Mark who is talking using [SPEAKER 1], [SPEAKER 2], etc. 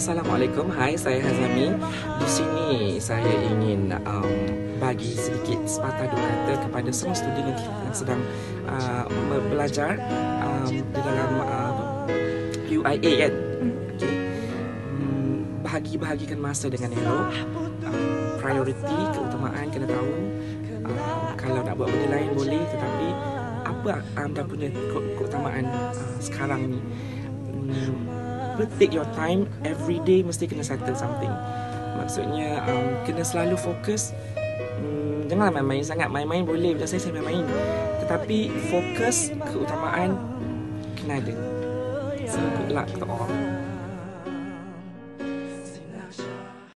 [SPEAKER 1] Assalamualaikum. Hai, saya Hazami. Di sini saya ingin um, bagi sedikit sepatah dua kata kepada semua student yang sedang uh, belajar um, di dalam uh, UIA kan. Okay. Um, bahagi-bahagikan masa dengan elok. Uh, priority, keutamaan kena tahu. Uh, kalau nak buat benda lain boleh tetapi apa anda punya keutamaan uh, sekarang ni? Um, take your time. Every day mesti kena settle something. Maksudnya um, kena selalu fokus. Um, janganlah main-main. Sangat main-main boleh. Macam saya saya main-main. Tetapi fokus keutamaan kena ada. So good luck to all